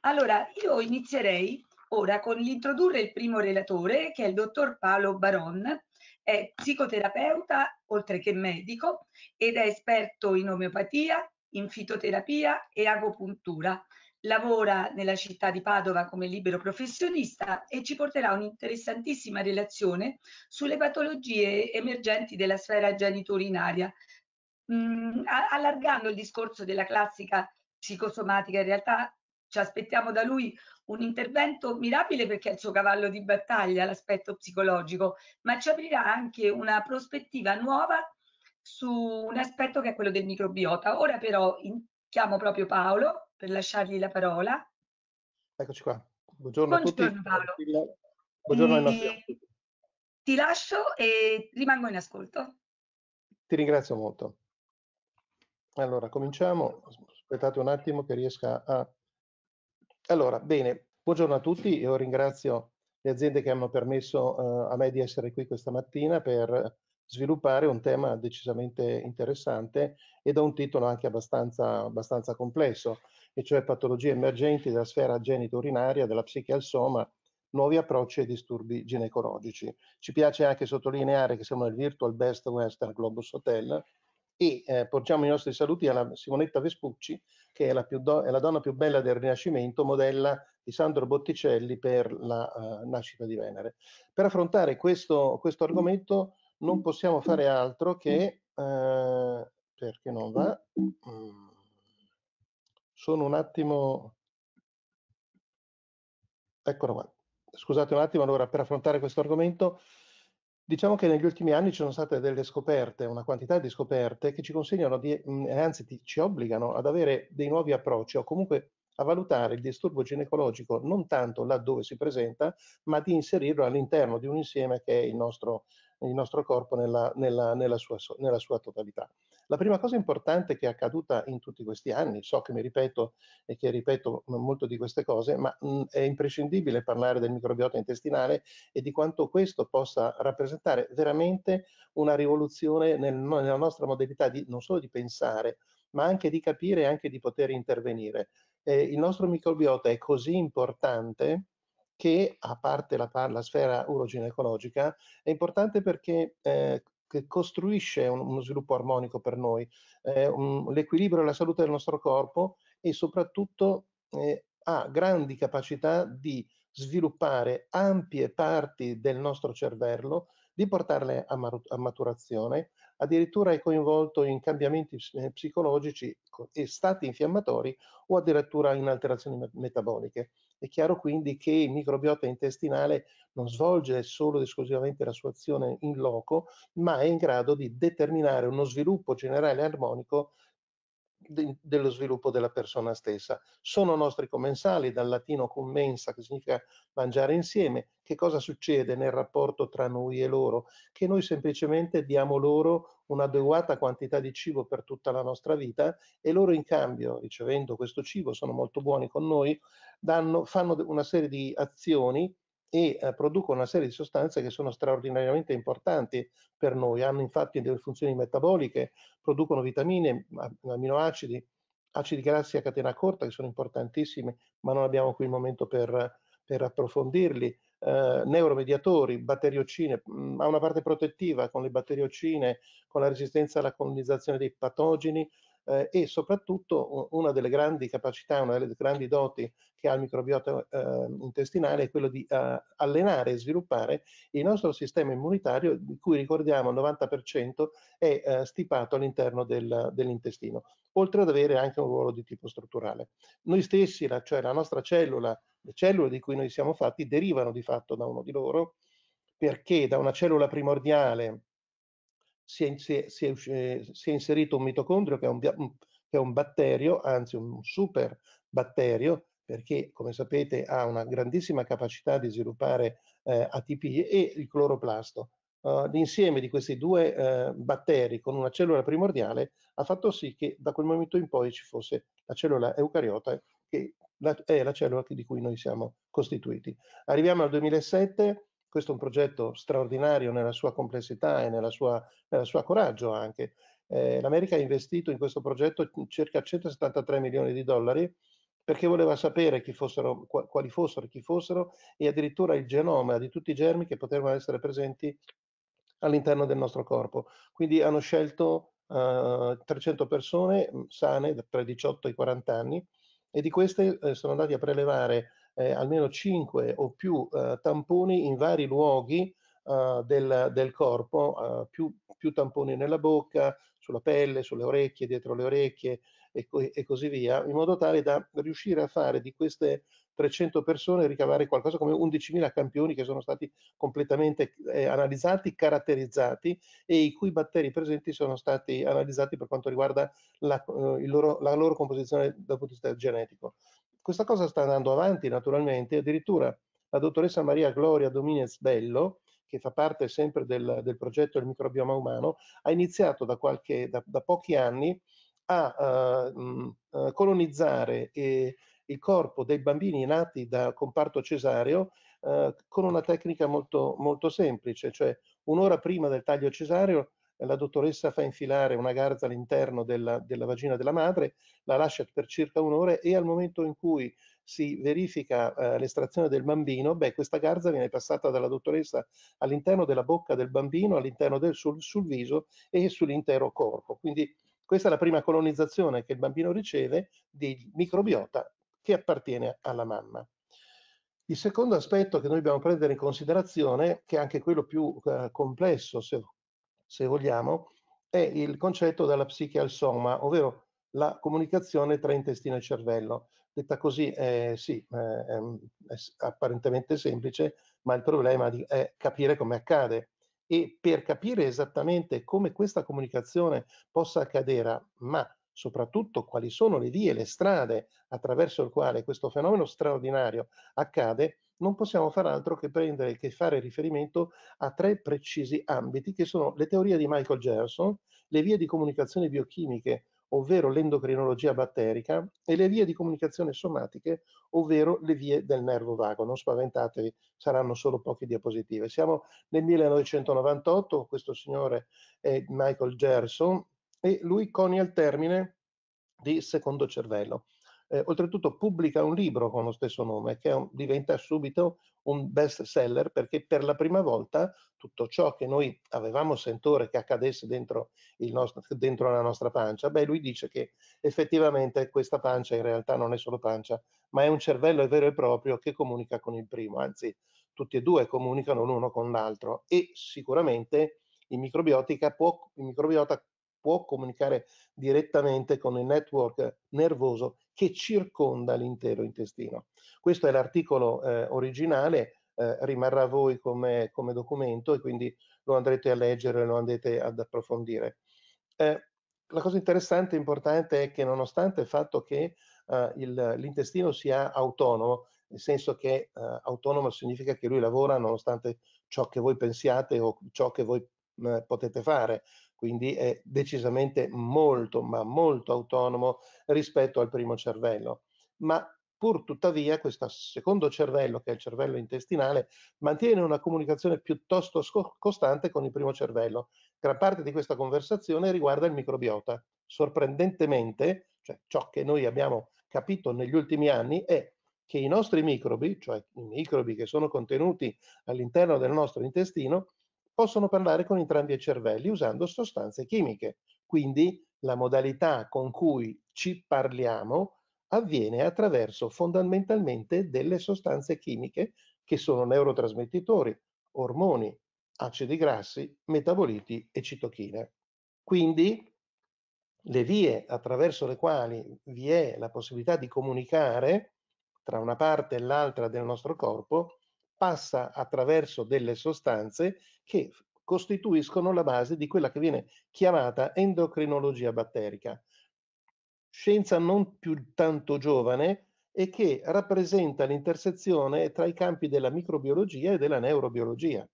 Allora, io inizierei ora con l'introdurre il primo relatore, che è il dottor Paolo Baron, è psicoterapeuta oltre che medico ed è esperto in omeopatia, in fitoterapia e agopuntura. Lavora nella città di Padova come libero professionista e ci porterà un'interessantissima relazione sulle patologie emergenti della sfera geniturinaria, mm, allargando il discorso della classica psicosomatica. In realtà ci aspettiamo da lui un intervento mirabile perché è il suo cavallo di battaglia, l'aspetto psicologico, ma ci aprirà anche una prospettiva nuova su un aspetto che è quello del microbiota. Ora però chiamo proprio Paolo per lasciargli la parola. Eccoci qua. Buongiorno, Buongiorno a tutti. Paolo. Buongiorno ai nostri Ti lascio e rimango in ascolto. Ti ringrazio molto. Allora, cominciamo. Aspettate un attimo che riesca a allora, bene, buongiorno a tutti. Io ringrazio le aziende che hanno permesso uh, a me di essere qui questa mattina per sviluppare un tema decisamente interessante e da un titolo anche abbastanza, abbastanza complesso, e cioè patologie emergenti della sfera genito-urinaria, della psiche al soma, nuovi approcci ai disturbi ginecologici. Ci piace anche sottolineare che siamo nel Virtual Best Western Globus Hotel e eh, porgiamo i nostri saluti alla Simonetta Vespucci, che è la, do- è la, donna più bella del Rinascimento, modella di Sandro Botticelli per la uh, nascita di Venere. Per affrontare questo, questo, argomento non possiamo fare altro che, uh, perché non va, mm, sono un attimo, eccolo qua, scusate un attimo, allora per affrontare questo argomento Diciamo che negli ultimi anni ci sono state delle scoperte, una quantità di scoperte che ci consegnano, di, anzi ti, ci obbligano ad avere dei nuovi approcci o comunque a valutare il disturbo ginecologico non tanto laddove si presenta, ma di inserirlo all'interno di un insieme che è il nostro, il nostro corpo nella, nella, nella, sua, nella sua totalità. La prima cosa importante che è accaduta in tutti questi anni, so che mi ripeto e che ripeto molto di queste cose, ma mh, è imprescindibile parlare del microbiota intestinale e di quanto questo possa rappresentare veramente una rivoluzione nel, nella nostra modalità di, non solo di pensare, ma anche di capire e anche di poter intervenire. Eh, il nostro microbiota è così importante che, a parte la, la sfera uroginecologica, è importante perché eh, costruisce un, uno sviluppo armonico per noi, eh, l'equilibrio e la salute del nostro corpo e soprattutto eh, ha grandi capacità di sviluppare ampie parti del nostro cervello, di portarle a, a maturazione, addirittura è coinvolto in cambiamenti eh, psicologici e stati infiammatori o addirittura in alterazioni metaboliche. È chiaro quindi che il microbiota intestinale non svolge solo ed esclusivamente la sua azione in loco, ma è in grado di determinare uno sviluppo generale armonico de, dello sviluppo della persona stessa. Sono nostri commensali, dal latino commensa, che significa mangiare insieme. Che cosa succede nel rapporto tra noi e loro? Che noi semplicemente diamo loro un'adeguata quantità di cibo per tutta la nostra vita e loro in cambio, ricevendo questo cibo, sono molto buoni con noi, danno, fanno una serie di azioni e eh, producono una serie di sostanze che sono straordinariamente importanti per noi. Hanno infatti delle funzioni metaboliche, producono vitamine, aminoacidi, acidi grassi a catena corta che sono importantissimi, ma non abbiamo qui il momento per, per approfondirli. Eh, neuromediatori, batteriocine, mh, mm, ha una parte protettiva con le batteriocine, con la resistenza alla colonizzazione dei patogeni, eh, e soprattutto una delle grandi capacità, una delle grandi doti che ha il microbiota eh, intestinale è quello di eh, allenare e sviluppare il nostro sistema immunitario, di cui ricordiamo il 90% è eh, stipato all'interno del, dell'intestino, oltre ad avere anche un ruolo di tipo strutturale. Noi stessi, la, cioè la nostra cellula, le cellule di cui noi siamo fatti, derivano di fatto da uno di loro, perché da una cellula primordiale si è, si, è, è, si è, inserito un mitocondrio che è un, che è un batterio, anzi un super batterio, perché come sapete ha una grandissima capacità di sviluppare eh, ATP e il cloroplasto. Uh, l'insieme di questi due uh, batteri con una cellula primordiale ha fatto sì che da quel momento in poi ci fosse la cellula eucariota, che la, è la cellula di cui noi siamo costituiti. Arriviamo al 2007, questo è un progetto straordinario nella sua complessità e nella sua, nella sua coraggio anche. Eh, L'America ha investito in questo progetto circa 173 milioni di dollari perché voleva sapere fossero, quali fossero, chi fossero e addirittura il genoma di tutti i germi che potevano essere presenti all'interno del nostro corpo. Quindi hanno scelto uh, eh, 300 persone mm, sane tra i 18 e i 40 anni e di queste eh, sono andati a prelevare eh, almeno 5 o più eh, tamponi in vari luoghi uh, del, del, corpo, uh, più, più, tamponi nella bocca, sulla pelle, sulle orecchie, dietro le orecchie e, e, così via, in modo tale da riuscire a fare di queste 300 persone ricavare qualcosa come 11.000 campioni che sono stati completamente eh, analizzati, caratterizzati e i cui batteri presenti sono stati analizzati per quanto riguarda la, eh, loro, la loro composizione dal punto di vista genetico. Questa cosa sta andando avanti naturalmente, addirittura la dottoressa Maria Gloria Dominez Bello, che fa parte sempre del, del progetto del microbioma umano, ha iniziato da, qualche, da, da pochi anni a uh, colonizzare eh, il corpo dei bambini nati da comparto cesareo uh, con una tecnica molto, molto semplice, cioè un'ora prima del taglio cesareo la dottoressa fa infilare una garza all'interno della, della, vagina della madre, la lascia per circa un'ora e al momento in cui si verifica eh, l'estrazione del bambino, beh, questa garza viene passata dalla dottoressa all'interno della bocca del bambino, all'interno del sul, sul viso e sull'intero corpo. Quindi questa è la prima colonizzazione che il bambino riceve di microbiota che appartiene alla mamma. Il secondo aspetto che noi dobbiamo prendere in considerazione, che è anche quello più eh, complesso, se, se, vogliamo, è il concetto della psiche al soma, ovvero la comunicazione tra intestino e cervello. Detta così, eh, sì, eh, è apparentemente semplice, ma il problema è capire come accade. E per capire esattamente come questa comunicazione possa accadere, ma soprattutto quali sono le vie, le strade attraverso le quali questo fenomeno straordinario accade, non possiamo far altro che prendere che fare riferimento a tre precisi ambiti che sono le teorie di Michael Gerson, le vie di comunicazione biochimiche ovvero l'endocrinologia batterica, e le vie di comunicazione somatiche, ovvero le vie del nervo vago. Non spaventatevi, saranno solo poche diapositive. Siamo nel 1998, questo signore è Michael Gerson e lui conia il termine di secondo cervello. Eh, oltretutto pubblica un libro con lo stesso nome che un, diventa subito un best seller perché per la prima volta tutto ciò che noi avevamo sentore che accadesse dentro, nostro, dentro la nostra pancia, beh lui dice che effettivamente questa pancia in realtà non è solo pancia, ma è un cervello vero e proprio che comunica con il primo, anzi tutti e due comunicano l'uno con l'altro e sicuramente il, può, il microbiota può comunicare direttamente con il network nervoso che circonda l'intero intestino. Questo è l'articolo eh, originale, eh, rimarrà a voi come, come, documento e quindi lo andrete a leggere, lo andrete ad approfondire. Eh, la cosa interessante e importante è che nonostante il fatto che eh, l'intestino sia autonomo, nel senso che eh, autonomo significa che lui lavora nonostante ciò che voi pensiate o ciò che voi eh, potete fare, quindi è decisamente molto, ma molto autonomo rispetto al primo cervello. Ma pur tuttavia questo secondo cervello, che è il cervello intestinale, mantiene una comunicazione piuttosto costante con il primo cervello. Gran parte di questa conversazione riguarda il microbiota. Sorprendentemente, cioè ciò che noi abbiamo capito negli ultimi anni è che i nostri microbi, cioè i microbi che sono contenuti all'interno del nostro intestino, possono parlare con entrambi i cervelli usando sostanze chimiche. Quindi la modalità con cui ci parliamo avviene attraverso fondamentalmente delle sostanze chimiche che sono neurotrasmettitori, ormoni, acidi grassi, metaboliti e citochine. Quindi le vie attraverso le quali vi è la possibilità di comunicare tra una parte e l'altra del nostro corpo passa attraverso delle sostanze che costituiscono la base di quella che viene chiamata endocrinologia batterica. Scienza non più tanto giovane e che rappresenta l'intersezione tra i campi della microbiologia e della neurobiologia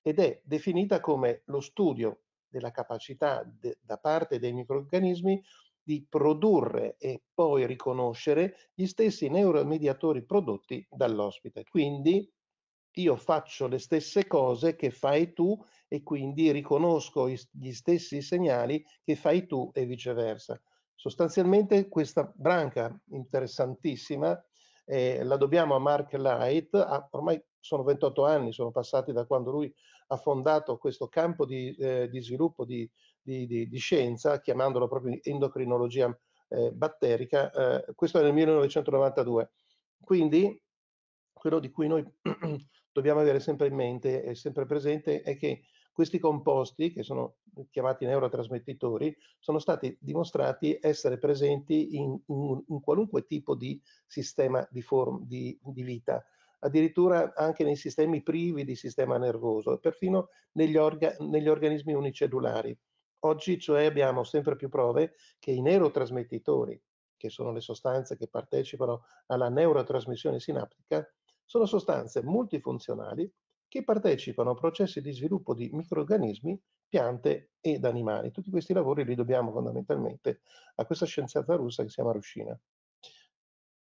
ed è definita come lo studio della capacità de, da parte dei microorganismi di produrre e poi riconoscere gli stessi neuromediatori prodotti dall'ospite. Quindi io faccio le stesse cose che fai tu e quindi riconosco gli stessi segnali che fai tu e viceversa. Sostanzialmente questa branca interessantissima eh, la dobbiamo a Mark Light, ah, ormai sono 28 anni, sono passati da quando lui ha fondato questo campo di, eh, di sviluppo di, di, di, scienza, chiamandolo proprio endocrinologia eh, batterica, eh, questo è nel 1992. Quindi quello di cui noi dobbiamo avere sempre in mente e sempre presente è che questi composti, che sono chiamati neurotrasmettitori, sono stati dimostrati essere presenti in, in, in qualunque tipo di sistema di, form, di, di vita, addirittura anche nei sistemi privi di sistema nervoso perfino negli, orga, negli organismi unicellulari. Oggi cioè abbiamo sempre più prove che i neurotrasmettitori, che sono le sostanze che partecipano alla neurotrasmissione sinaptica, sono sostanze multifunzionali che partecipano a processi di sviluppo di microorganismi, piante ed animali. Tutti questi lavori li dobbiamo fondamentalmente a questa scienziata russa che si chiama Rushina.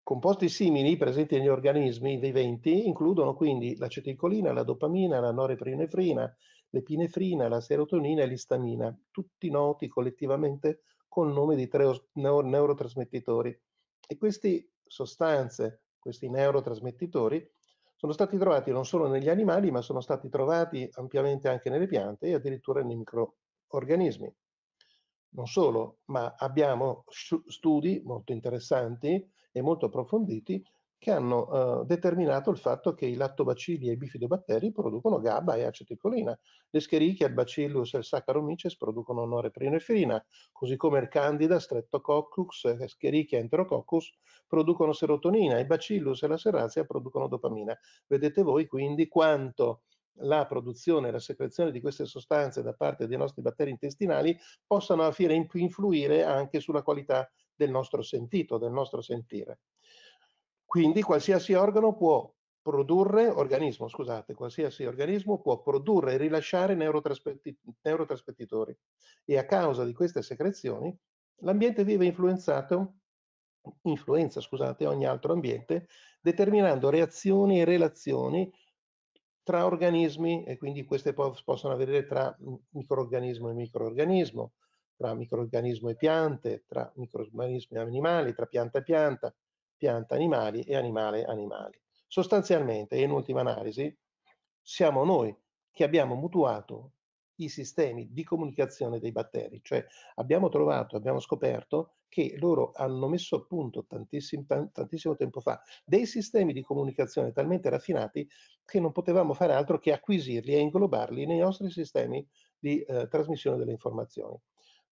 Composti simili presenti negli organismi viventi includono quindi l'acetilcolina, la dopamina, la norepinefrina, l'epinefrina, la serotonina e l'istamina, tutti noti collettivamente col nome di tre neurotrasmettitori. E queste sostanze, questi neurotrasmettitori, sono stati trovati non solo negli animali, ma sono stati trovati ampiamente anche nelle piante e addirittura nei microorganismi. Non solo, ma abbiamo studi molto interessanti e molto approfonditi che hanno eh, determinato il fatto che i lattobacilli e i bifidobatteri producono GABA e acetilcolina. Le Escherichia, il Bacillus e il Saccharomyces producono norepinefrina, così come il Candida, Streptococcus, Escherichia e Enterococcus producono serotonina, i Bacillus e la Serrazia producono dopamina. Vedete voi quindi quanto la produzione e la secrezione di queste sostanze da parte dei nostri batteri intestinali possano alla fine influire anche sulla qualità del nostro sentito, del nostro sentire. Quindi qualsiasi organo può produrre, organismo, scusate, qualsiasi organismo può produrre e rilasciare neurotrasmetti, neurotrasmettitori e a causa di queste secrezioni l'ambiente vive influenzato, influenza scusate, ogni altro ambiente, determinando reazioni e relazioni tra organismi e quindi queste possono avere tra microorganismo e microorganismo, tra microorganismo e piante, tra microorganismi e animali, tra pianta e pianta, pianta animali e animale animali. Sostanzialmente, in ultima analisi, siamo noi che abbiamo mutuato i sistemi di comunicazione dei batteri, cioè abbiamo trovato, abbiamo scoperto che loro hanno messo a punto tantissimo, tantissimo tempo fa dei sistemi di comunicazione talmente raffinati che non potevamo fare altro che acquisirli e inglobarli nei nostri sistemi di eh, trasmissione delle informazioni.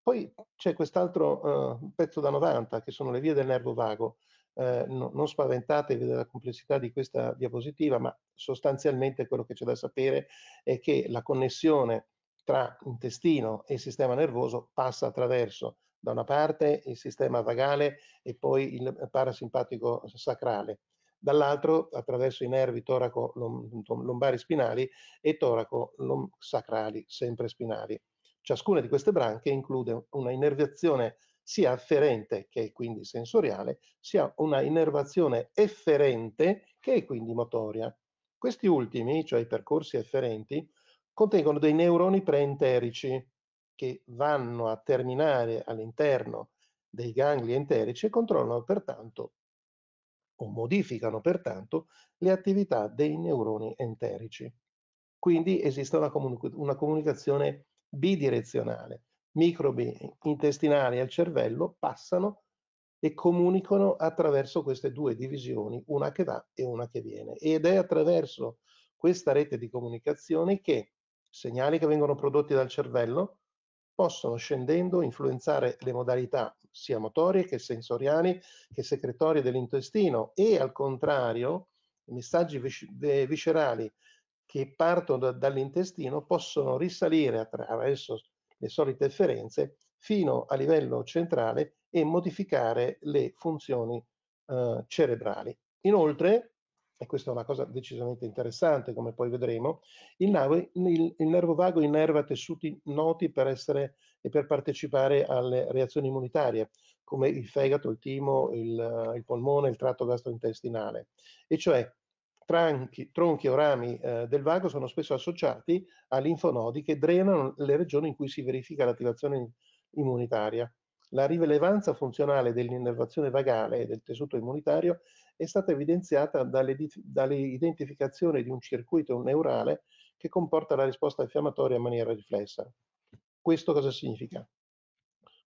Poi c'è quest'altro eh, pezzo da 90 che sono le vie del nervo vago, eh, no, non spaventatevi della complessità di questa diapositiva, ma sostanzialmente quello che c'è da sapere è che la connessione tra intestino e sistema nervoso passa attraverso da una parte il sistema vagale e poi il parasimpatico sacrale, dall'altro attraverso i nervi toraco-lombari spinali e toraco-sacrali, sempre spinali. Ciascuna di queste branche include una innervazione sia afferente che è quindi sensoriale, sia una innervazione efferente che è quindi motoria. Questi ultimi, cioè i percorsi efferenti, contengono dei neuroni preenterici che vanno a terminare all'interno dei gangli enterici e controllano pertanto o modificano pertanto le attività dei neuroni enterici. Quindi esiste una, comunic una comunicazione bidirezionale microbi intestinali al cervello passano e comunicano attraverso queste due divisioni, una che va e una che viene. Ed è attraverso questa rete di comunicazione che segnali che vengono prodotti dal cervello possono scendendo influenzare le modalità sia motorie che sensoriali che secretorie dell'intestino e al contrario i messaggi vis viscerali che partono da, dall'intestino possono risalire attraverso le solite efferenze fino a livello centrale e modificare le funzioni eh, cerebrali. Inoltre, e questa è una cosa decisamente interessante, come poi vedremo, il, nave, il, il nervo vago innerva tessuti noti per essere e per partecipare alle reazioni immunitarie, come il fegato, il timo, il, il polmone, il tratto gastrointestinale, e cioè tranchi, tronchi o rami eh, del vago sono spesso associati a linfonodi che drenano le regioni in cui si verifica l'attivazione immunitaria. La rilevanza funzionale dell'innervazione vagale e del tessuto immunitario è stata evidenziata dall'identificazione di un circuito neurale che comporta la risposta infiammatoria in maniera riflessa. Questo cosa significa?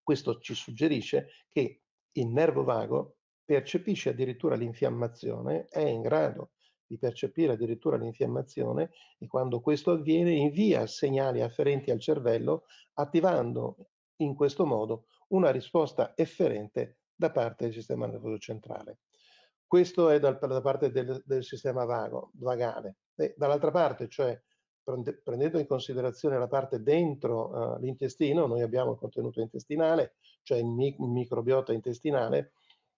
Questo ci suggerisce che il nervo vago percepisce addirittura l'infiammazione, è in grado di percepire addirittura l'infiammazione e quando questo avviene invia segnali afferenti al cervello attivando in questo modo una risposta efferente da parte del sistema nervoso centrale. Questo è dal, da parte del, del sistema vago, vagale. dall'altra parte, cioè prendendo in considerazione la parte dentro uh, l'intestino, noi abbiamo il contenuto intestinale, cioè il, mi microbiota intestinale,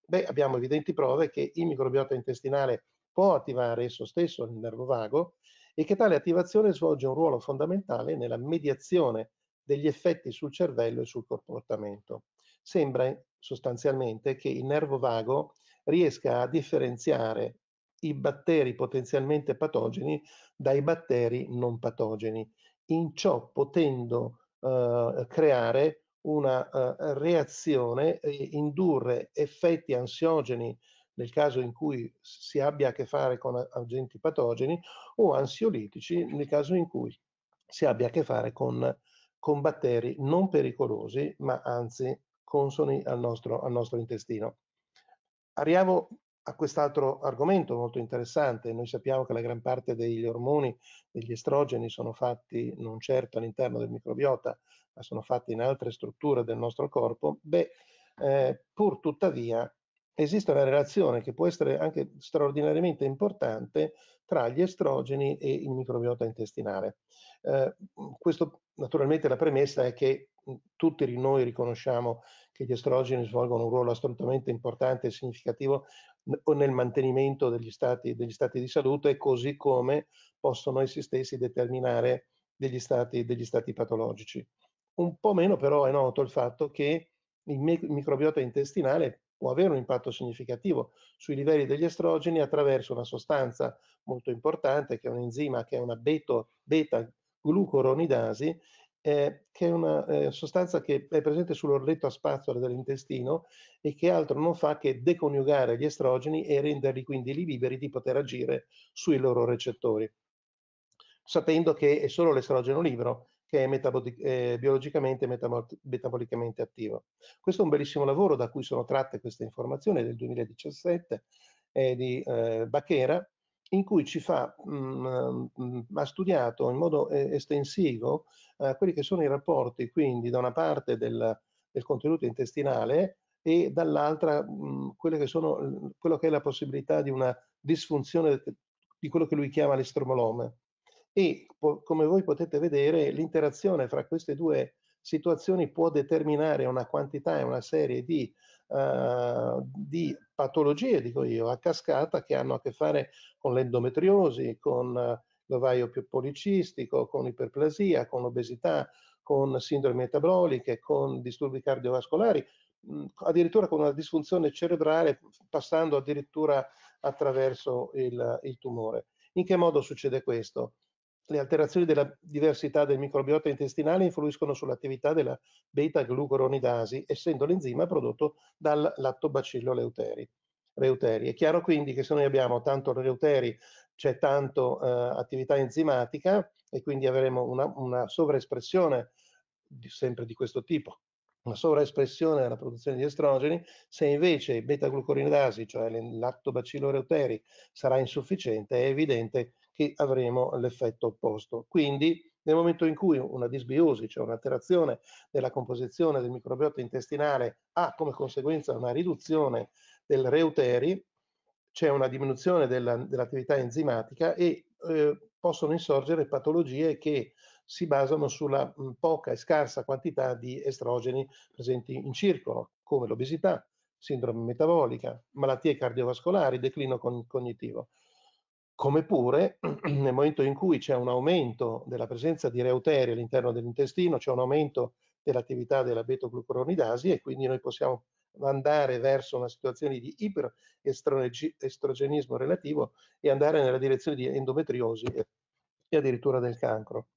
beh, abbiamo evidenti prove che il microbiota intestinale può attivare esso stesso il nervo vago e che tale attivazione svolge un ruolo fondamentale nella mediazione degli effetti sul cervello e sul comportamento. Sembra sostanzialmente che il nervo vago riesca a differenziare i batteri potenzialmente patogeni dai batteri non patogeni, in ciò potendo eh, creare una uh, reazione e indurre effetti ansiogeni nel caso in cui si abbia a che fare con agenti patogeni o ansiolitici nel caso in cui si abbia a che fare con, con batteri non pericolosi ma anzi consoni al nostro, al nostro intestino. Arriviamo a quest'altro argomento molto interessante. Noi sappiamo che la gran parte degli ormoni, degli estrogeni, sono fatti non certo all'interno del microbiota, ma sono fatti in altre strutture del nostro corpo. Beh, eh, pur tuttavia esiste una relazione che può essere anche straordinariamente importante tra gli estrogeni e il microbiota intestinale. Eh, questo naturalmente la premessa è che tutti noi riconosciamo che gli estrogeni svolgono un ruolo assolutamente importante e significativo nel mantenimento degli stati, degli stati di salute, così come possono essi stessi determinare degli stati, degli stati patologici. Un po' meno però è noto il fatto che il microbiota intestinale può avere un impatto significativo sui livelli degli estrogeni attraverso una sostanza molto importante che è un enzima che è una beta-glucoronidasi eh, che è una eh, sostanza che è presente sull'orletto a spazzola dell'intestino e che altro non fa che deconiugare gli estrogeni e renderli quindi liberi di poter agire sui loro recettori, sapendo che è solo l'estrogeno libero che è metaboli eh, biologicamente e metabolicamente attivo. Questo è un bellissimo lavoro da cui sono tratte queste informazioni del 2017 eh, di eh, Bacchera, in cui ci fa, mh, mm, mh, mm, ha studiato in modo eh, estensivo eh, quelli che sono i rapporti, quindi da una parte del, del contenuto intestinale e dall'altra mm, quello che è la possibilità di una disfunzione di quello che lui chiama l'estromolome. E come voi potete vedere l'interazione fra queste due situazioni può determinare una quantità e una serie di uh, di patologie, dico io, a cascata che hanno a che fare con l'endometriosi, con uh, l'ovaio policistico, con iperplasia, con obesità, con sindrome metaboliche, con disturbi cardiovascolari, mh, addirittura con una disfunzione cerebrale, passando addirittura attraverso il, il tumore. In che modo succede questo? Le alterazioni della diversità del microbiota intestinale influiscono sull'attività della beta-glucoronidasi, essendo l'enzima prodotto dal lattobacillo leuteri. Reuteri. È chiaro quindi che se noi abbiamo tanto reuteri c'è tanto eh, attività enzimatica e quindi avremo una, una sovraespressione di, sempre di questo tipo, una sovraespressione della produzione di estrogeni, se invece beta-glucoronidasi, cioè il lattobacillo reuteri, sarà insufficiente, è evidente che avremo l'effetto opposto. Quindi nel momento in cui una disbiosi, cioè un'alterazione della composizione del microbiota intestinale, ha come conseguenza una riduzione del reuteri, c'è una diminuzione della, dell'attività enzimatica e eh, possono insorgere patologie che si basano sulla mh, poca e scarsa quantità di estrogeni presenti in circolo, come l'obesità, sindrome metabolica, malattie cardiovascolari, declino con, cognitivo come pure nel momento in cui c'è un aumento della presenza di reuteri all'interno dell'intestino, c'è un aumento dell'attività della beta-glucuronidasi e quindi noi possiamo andare verso una situazione di iperestrogenismo relativo e andare nella direzione di endometriosi e addirittura del cancro.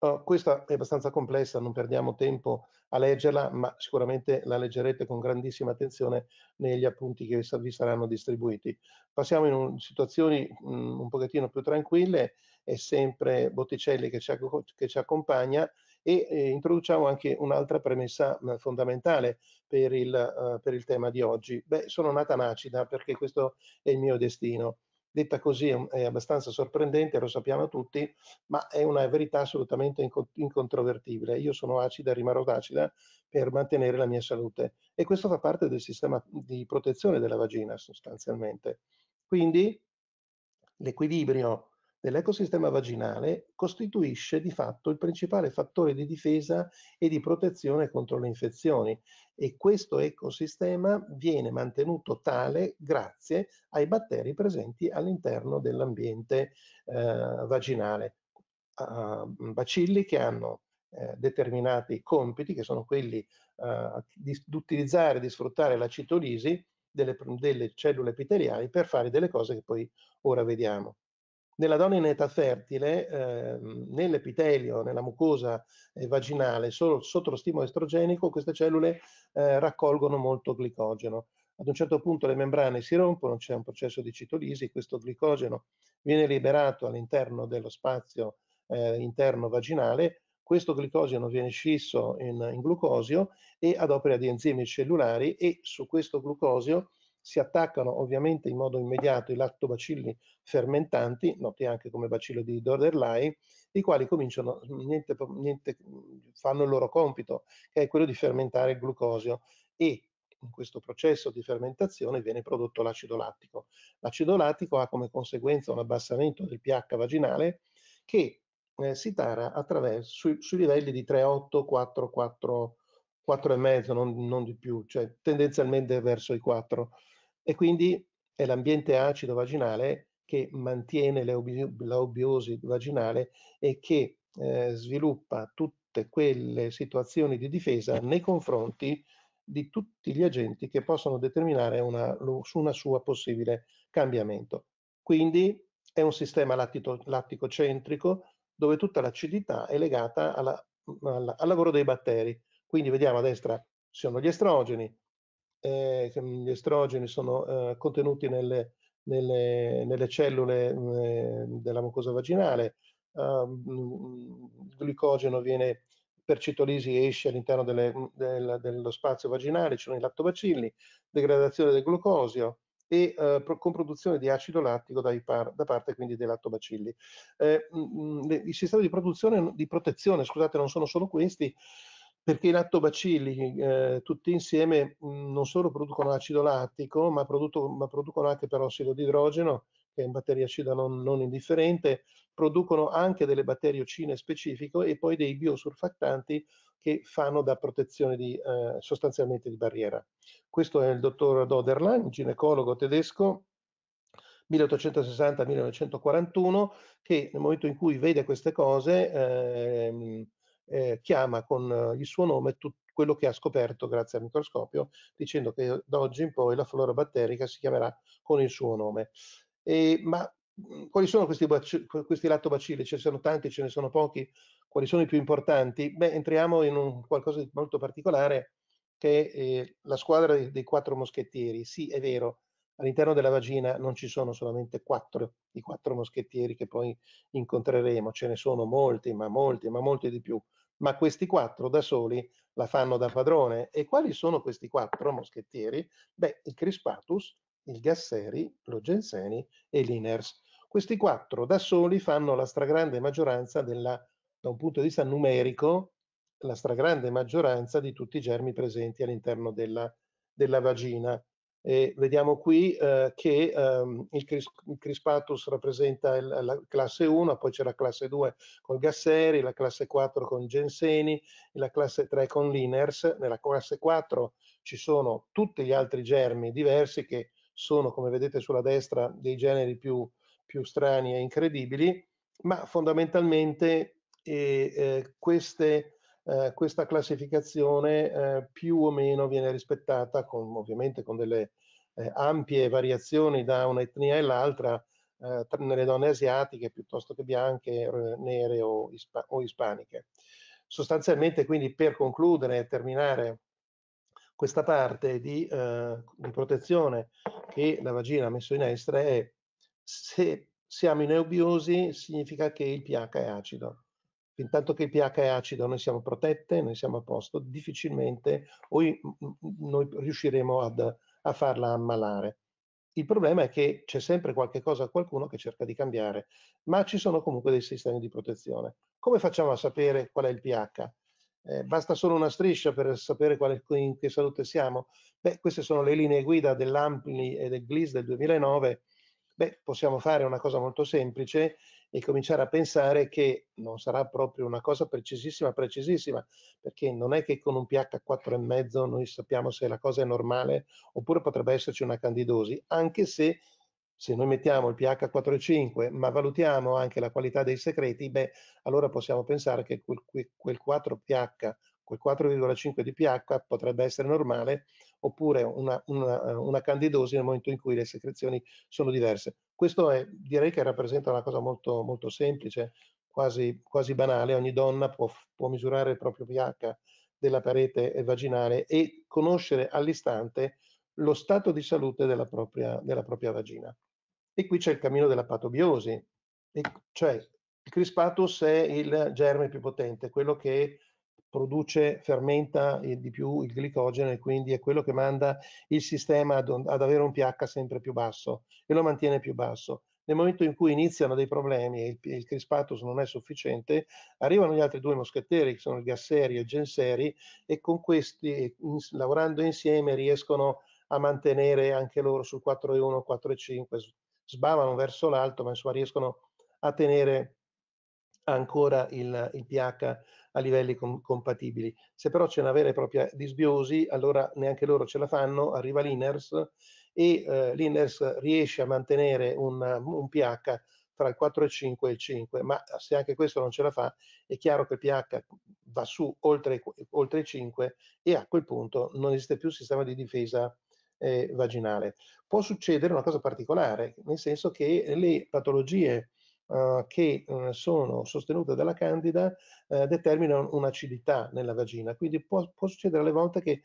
Oh, questa è abbastanza complessa, non perdiamo tempo a leggerla, ma sicuramente la leggerete con grandissima attenzione negli appunti che vi saranno distribuiti. Passiamo in un, situazioni mh, mm, un pochettino più tranquille, è sempre Botticelli che ci, che ci accompagna e eh, introduciamo anche un'altra premessa mh, fondamentale per il, uh, per il tema di oggi. Beh, sono nata nacida perché questo è il mio destino detta così è abbastanza sorprendente, lo sappiamo tutti, ma è una verità assolutamente incontrovertibile. Io sono acida rimarrò acida per mantenere la mia salute e questo fa parte del sistema di protezione della vagina sostanzialmente. Quindi l'equilibrio dell'ecosistema vaginale costituisce di fatto il principale fattore di difesa e di protezione contro le infezioni e questo ecosistema viene mantenuto tale grazie ai batteri presenti all'interno dell'ambiente eh, vaginale. Uh, bacilli che hanno eh, determinati compiti, che sono quelli uh, di, di utilizzare, di sfruttare la citolisi delle, delle cellule epiteliali per fare delle cose che poi ora vediamo. Nella donna in età fertile, eh, nell'epitelio, nella mucosa eh, vaginale, solo sotto lo stimolo estrogenico, queste cellule eh, raccolgono molto glicogeno. Ad un certo punto le membrane si rompono, c'è un processo di citolisi, questo glicogeno viene liberato all'interno dello spazio eh, interno vaginale, questo glicogeno viene scisso in, in glucosio e ad opera di enzimi cellulari e su questo glucosio si attaccano ovviamente in modo immediato i lattobacilli fermentanti, noti anche come bacillo di Dorderlai, i quali cominciano, niente, niente, fanno il loro compito, che è quello di fermentare il glucosio e in questo processo di fermentazione viene prodotto l'acido lattico. L'acido lattico ha come conseguenza un abbassamento del pH vaginale che eh, si tara attraverso sui, sui livelli di 3,8, 4, 4, 4,5, non, non di più, cioè tendenzialmente verso i 4 e quindi è l'ambiente acido vaginale che mantiene l'obiosi vaginale e che eh, sviluppa tutte quelle situazioni di difesa nei confronti di tutti gli agenti che possono determinare una, una sua possibile cambiamento. Quindi è un sistema lattico-centrico dove tutta l'acidità è legata alla, alla, al lavoro dei batteri. Quindi vediamo a destra sono gli estrogeni, eh, gli estrogeni sono eh, contenuti nelle, nelle, nelle cellule eh, della mucosa vaginale, il glicogeno viene per citolisi esce all'interno del, dello spazio vaginale, ci sono i lattobacilli, degradazione del glucosio e eh, con produzione di acido lattico par, da parte quindi dei lattobacilli. Eh, I sistemi di, di protezione, scusate, non sono solo questi, perché i lattobacilli eh, tutti insieme mh, mm, non solo producono acido lattico, ma, produco, ma, producono anche perossido di idrogeno, che è un batteriacida non, non indifferente, producono anche delle batteriocine specifiche e poi dei biosurfactanti che fanno da protezione di, eh, sostanzialmente di barriera. Questo è il dottor Doderlein, ginecologo tedesco, 1860-1941, che nel momento in cui vede queste cose eh, eh, chiama con eh, il suo nome tutto quello che ha scoperto grazie al microscopio, dicendo che da oggi in poi la flora batterica si chiamerà con il suo nome. E, ma mhmm, quali sono questi, questi lattobacilli? Ce ne sono tanti, ce ne sono pochi. Quali sono i più importanti? Beh, entriamo in qualcosa di molto particolare che è eh, la squadra dei, dei quattro moschettieri. Sì, è vero, all'interno della vagina non ci sono solamente quattro, i quattro moschettieri che poi incontreremo, ce ne sono molti, ma molti, ma molti di più ma questi quattro da soli la fanno da padrone. E quali sono questi quattro moschettieri? Beh, il Crispatus, il Gasseri, lo Genseni e l'Iners. Questi quattro da soli fanno la stragrande maggioranza della, da un punto di vista numerico, la stragrande maggioranza di tutti i germi presenti all'interno della, della vagina. E vediamo qui eh, che ehm, il, cris il, Crispatus rappresenta il, la classe 1, poi c'è la classe 2 con Gasseri, la classe 4 con Genseni, la classe 3 con Liners. Nella classe 4 ci sono tutti gli altri germi diversi che sono, come vedete sulla destra, dei generi più, più strani e incredibili, ma fondamentalmente eh, eh, queste eh, questa classificazione eh, più o meno viene rispettata con, ovviamente con delle eh, ampie variazioni da un'etnia all'altra eh, nelle donne asiatiche piuttosto che bianche, eh, nere o, ispa o ispaniche. Sostanzialmente quindi per concludere e terminare questa parte di, eh, di, protezione che la vagina ha messo in essere è se siamo in eubiosi significa che il pH è acido. Intanto che il pH è acido noi siamo protette, noi siamo a posto, difficilmente noi riusciremo ad, a farla ammalare. Il problema è che c'è sempre qualche cosa, qualcuno che cerca di cambiare, ma ci sono comunque dei sistemi di protezione. Come facciamo a sapere qual è il pH? Eh, basta solo una striscia per sapere quale, in che salute siamo? Beh, queste sono le linee guida dell'Ampli e del GLIS del 2009. Beh, possiamo fare una cosa molto semplice e cominciare a pensare che non sarà proprio una cosa precisissima, precisissima, perché non è che con un pH 4,5 noi sappiamo se la cosa è normale oppure potrebbe esserci una candidosi, anche se se noi mettiamo il pH 4,5 ma valutiamo anche la qualità dei secreti, beh, allora possiamo pensare che quel, quel 4 pH, quel 4,5 di pH potrebbe essere normale oppure una, una, una, candidosi nel momento in cui le secrezioni sono diverse. Questo è, direi che rappresenta una cosa molto, molto semplice, quasi, quasi banale. Ogni donna può, può misurare il proprio pH della parete vaginale e conoscere all'istante lo stato di salute della propria, della propria vagina. E qui c'è il cammino della patobiosi, e cioè il crispatus è il germe più potente, quello che produce, fermenta di più il glicogeno e quindi è quello che manda il sistema ad, ad avere un pH sempre più basso e lo mantiene più basso. Nel momento in cui iniziano dei problemi e il, il crispatus non è sufficiente, arrivano gli altri due moschettieri, che sono il gasseri e il genseri, e con questi, in, lavorando insieme, riescono a mantenere anche loro sul 4,1, 4,5, sbavano verso l'alto, ma insomma riescono a tenere ancora il, il pH a livelli com compatibili. Se però c'è una vera e propria disbiosi, allora neanche loro ce la fanno, arriva l'INERS e eh, l'INERS riesce a mantenere un, un pH tra il 4,5 e il 5, ma se anche questo non ce la fa, è chiaro che il pH va su oltre, oltre i 5 e a quel punto non esiste più sistema di difesa eh, vaginale. Può succedere una cosa particolare, nel senso che le patologie che uh, sono sostenute dalla candida uh, determinano un'acidità nella vagina. Quindi può, può, succedere alle volte che,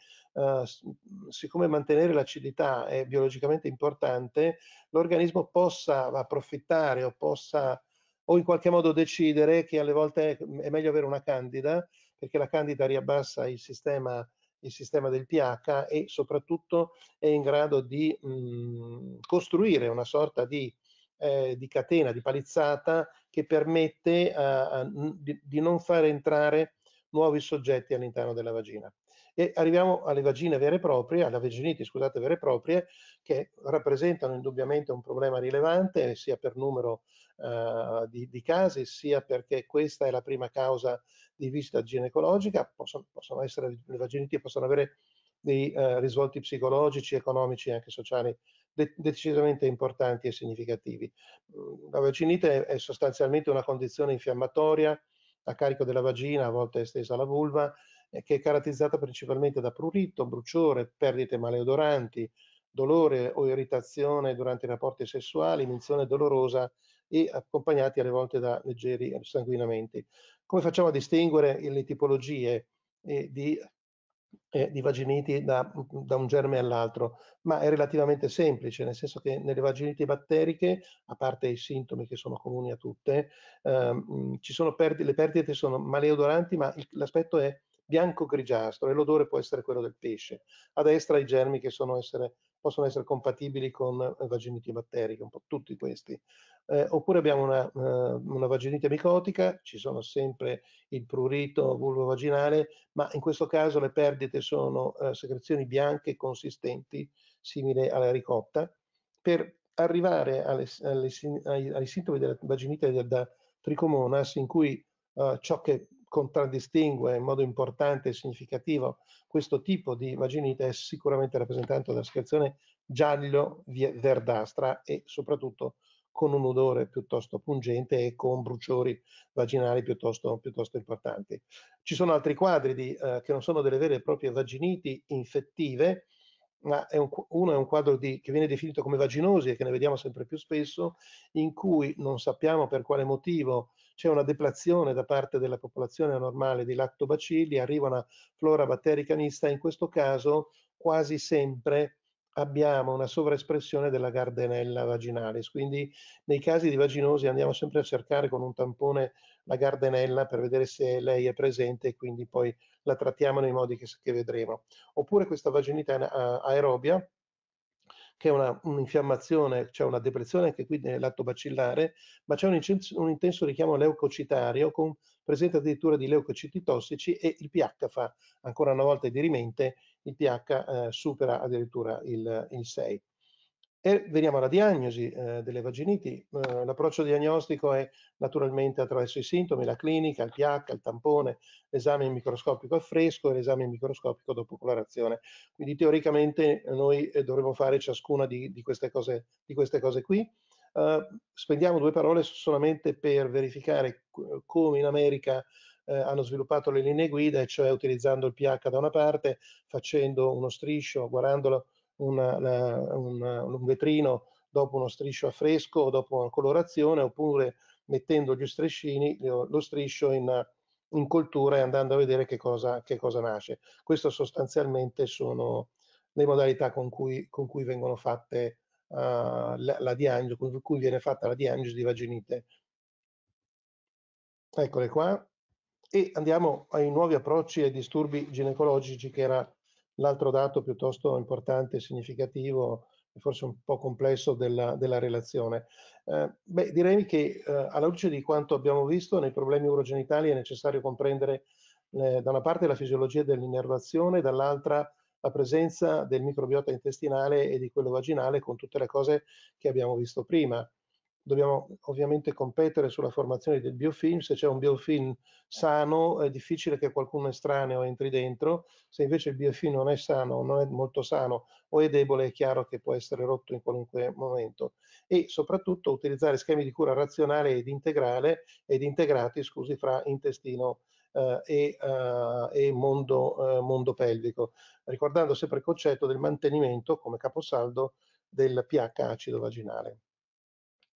siccome mantenere l'acidità è biologicamente importante, l'organismo possa approfittare o possa o in qualche modo decidere che alle volte è meglio avere una candida perché la candida riabbassa il sistema il sistema del pH e soprattutto è in grado di mh, costruire una sorta di eh, di catena, di palizzata che permette uh, di, di, non far entrare nuovi soggetti all'interno della vagina. E arriviamo alle vagine vere e proprie, alle vaginiti, scusate, vere e proprie, che rappresentano indubbiamente un problema rilevante sia per numero uh, di, di, casi, sia perché questa è la prima causa di visita ginecologica, possono, possono essere, le vaginiti possono avere dei uh, risvolti psicologici, economici e anche sociali de decisamente importanti e significativi. La vaginite è sostanzialmente una condizione infiammatoria a carico della vagina, a volte estesa alla vulva, che è caratterizzata principalmente da prurito, bruciore, perdite maleodoranti, dolore o irritazione durante i rapporti sessuali, minzione dolorosa e accompagnati alle volte da leggeri sanguinamenti. Come facciamo a distinguere le tipologie eh, di eh, di vaginiti da, da, un germe all'altro, ma è relativamente semplice, nel senso che nelle vaginiti batteriche, a parte i sintomi che sono comuni a tutte, ehm, ci sono perdi, le perdite sono maleodoranti, ma l'aspetto è bianco-grigiastro e l'odore può essere quello del pesce. A destra i germi che essere, possono essere compatibili con eh, vaginiti batteriche, un po' tutti questi. Eh, oppure abbiamo una, uh, una, vaginite micotica, ci sono sempre il prurito vulvo-vaginale, ma in questo caso le perdite sono uh, secrezioni bianche consistenti, simili alla ricotta, per arrivare alle, alle, ai, ai, sintomi della vaginite da tricomonas, in cui uh, ciò che contraddistingue in modo importante e significativo questo tipo di vaginite è sicuramente rappresentato da secrezione giallo-verdastra e soprattutto con un odore piuttosto pungente e con bruciori vaginali piuttosto, piuttosto importanti. Ci sono altri quadri di, eh, che non sono delle vere e proprie vaginiti infettive, ma è un, uno è un quadro di, che viene definito come vaginosi e che ne vediamo sempre più spesso, in cui non sappiamo per quale motivo c'è una deplazione da parte della popolazione normale di lactobacilli, arriva una flora batterica mista, in questo caso quasi sempre abbiamo una sovraespressione della Gardenella vaginalis, quindi nei casi di vaginosi andiamo sempre a cercare con un tampone la Gardenella per vedere se lei è presente e quindi poi la trattiamo nei modi che, che vedremo. Oppure questa vaginita aerobia, che è un'infiammazione, c'è una depressione anche qui nell'atto bacillare, ma c'è un, un, intenso richiamo leucocitario con presenza addirittura di leucociti tossici e il pH fa ancora una volta dirimente, il pH eh, supera addirittura il, il 6. E veniamo alla diagnosi eh, delle vaginiti. Eh, l'approccio diagnostico è naturalmente attraverso i sintomi, la clinica, il pH, il tampone, l'esame microscopico al fresco e l'esame microscopico dopo colorazione. Quindi teoricamente noi eh, dovremmo fare ciascuna di, di, queste, cose, di queste, cose, qui. Uh, spendiamo due parole solamente per verificare come in America eh, hanno sviluppato le linee guida, e cioè utilizzando il pH da una parte, facendo uno striscio, guardandolo una, una, una, un vetrino dopo uno striscio a fresco o dopo una colorazione oppure mettendo gli striscini, lo striscio in, in coltura e andando a vedere che cosa, che cosa nasce. Questo sostanzialmente sono le modalità con cui, con cui vengono fatte uh, la, la diagnosi, con cui viene fatta la diagnosi di vaginite. Eccole qua. E andiamo ai nuovi approcci ai disturbi ginecologici che era l'altro dato piuttosto importante e significativo forse un po' complesso della, della relazione. Eh, beh, direi che eh, alla luce di quanto abbiamo visto nei problemi urogenitali è necessario comprendere eh, da una parte la fisiologia dell'innervazione, dall'altra la presenza del microbiota intestinale e di quello vaginale con tutte le cose che abbiamo visto prima dobbiamo ovviamente competere sulla formazione del biofilm, se c'è un biofilm sano è difficile che qualcuno estraneo entri dentro, se invece il biofilm non è sano, non è molto sano o è debole è chiaro che può essere rotto in qualunque momento. E soprattutto utilizzare schemi di cura razionale ed integrale ed integrati scusi, fra intestino Uh, e, uh, e mondo, uh, mondo, pelvico, ricordando sempre il concetto del mantenimento come caposaldo del pH acido vaginale.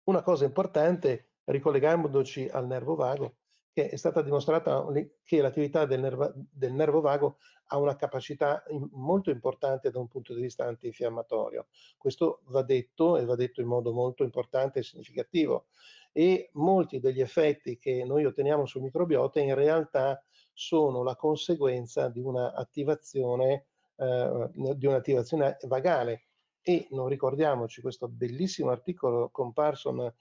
Una cosa importante, ricollegandoci al nervo vago, che è stata dimostrata che l'attività del, nervo, del nervo vago ha una capacità molto importante da un punto di vista antinfiammatorio. Questo va detto e va detto in modo molto importante e significativo e molti degli effetti che noi otteniamo sul microbiota in realtà sono la conseguenza di un'attivazione eh, di un'attivazione vagale e non ricordiamoci questo bellissimo articolo comparso in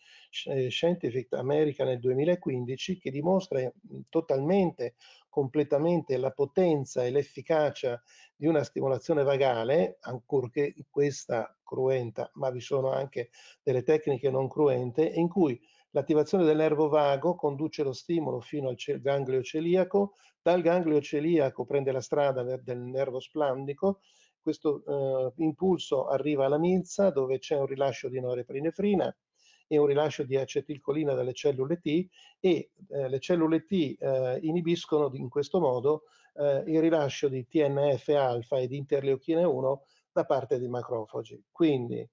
eh, Scientific America nel 2015 che dimostra mm, totalmente, completamente la potenza e l'efficacia di una stimolazione vagale, ancorché questa cruenta, ma vi sono anche delle tecniche non cruente, in cui l'attivazione del nervo vago conduce lo stimolo fino al ganglio celiaco, dal ganglio celiaco prende la strada del nervo splandico, questo eh, impulso arriva alla milza dove c'è un rilascio di norepinefrina e un rilascio di acetilcolina dalle cellule T e eh, le cellule T eh, inibiscono in questo modo eh, il rilascio di TNF-alfa e di interleuchina 1 da parte dei macrofagi. Quindi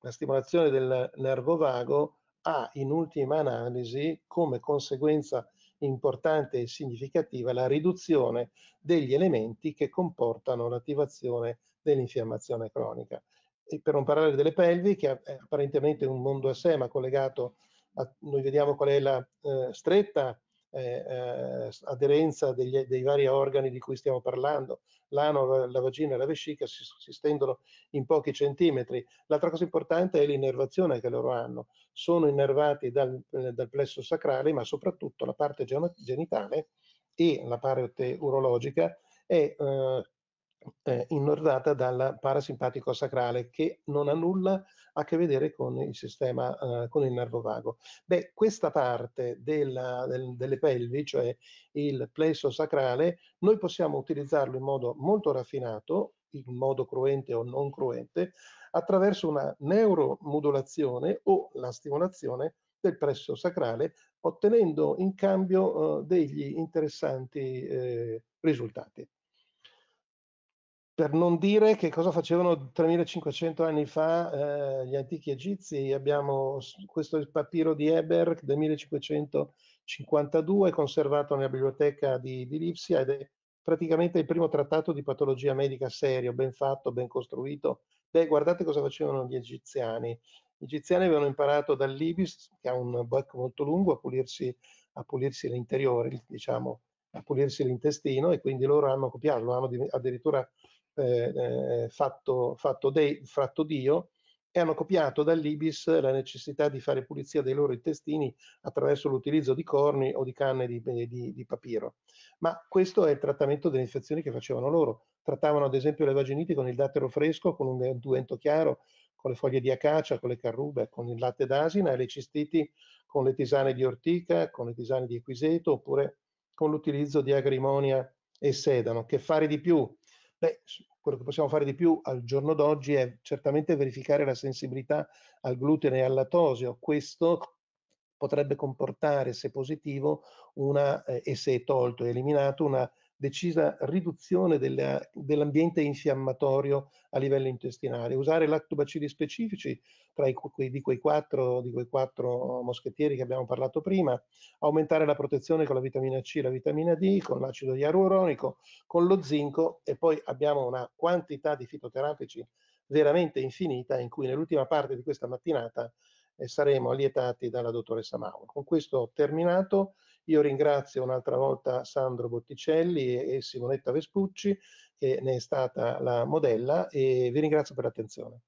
la stimolazione del nervo vago ha in ultima analisi come conseguenza importante e significativa la riduzione degli elementi che comportano l'attivazione dell'infiammazione cronica. E per non parlare delle pelvi, che è apparentemente un mondo a sé, ma collegato a, noi vediamo qual è la eh, stretta eh, eh, aderenza degli, dei vari organi di cui stiamo parlando. L'ano, la vagina e la vescica si, si stendono in pochi centimetri. L'altra cosa importante è l'innervazione che loro hanno. Sono innervati dal, dal plesso sacrale, ma soprattutto la parte genitale e la parte urologica è eh, eh, innervata dal parasimpatico sacrale che non ha nulla a che vedere con il sistema, eh, con il nervo vago. Beh, questa parte della, del, delle pelvi, cioè il plesso sacrale, noi possiamo utilizzarlo in modo molto raffinato, in modo cruente o non cruente, attraverso una neuromodulazione o la stimolazione del plesso sacrale, ottenendo in cambio eh, degli interessanti eh, risultati. Per non dire che cosa facevano 3500 anni fa eh, gli antichi egizi. Abbiamo questo papiro di Eber del 1552 conservato nella biblioteca di, di Lipsia ed è praticamente il primo trattato di patologia medica serio, ben fatto, ben costruito. Beh, guardate cosa facevano gli egiziani. Gli egiziani avevano imparato dall'Ibis, che ha un becco molto lungo, a pulirsi, a pulirsi l'interiore, diciamo, a pulirsi l'intestino e quindi loro hanno copiato, lo hanno addirittura eh, eh, fatto, fatto, dei, fatto Dio e hanno copiato dall'Ibis la necessità di fare pulizia dei loro intestini attraverso l'utilizzo di corni o di canne di, di, di, papiro. Ma questo è il trattamento delle infezioni che facevano loro. Trattavano ad esempio le vaginiti con il dattero fresco, con un unguento chiaro, con le foglie di acacia, con le carrube, con il latte d'asina e le cistiti con le tisane di ortica, con le tisane di equiseto oppure con l'utilizzo di agrimonia e sedano. Che fare di più? Beh, quello che possiamo fare di più al giorno d'oggi è certamente verificare la sensibilità al glutine e al lattosio. Questo potrebbe comportare, se positivo, una, eh, e se tolto e eliminato, una decisa riduzione dell'ambiente infiammatorio a livello intestinale. Usare lactobacilli specifici tra i, di, quei quattro, di quei quattro moschettieri che abbiamo parlato prima, aumentare la protezione con la vitamina C la vitamina D, con l'acido ialuronico, con lo zinco e poi abbiamo una quantità di fitoterapici veramente infinita in cui nell'ultima parte di questa mattinata eh, saremo allietati dalla dottoressa Mauro. Con questo terminato. Io ringrazio un'altra volta Sandro Botticelli e, Simonetta Vespucci, che ne è stata la modella, e vi ringrazio per l'attenzione.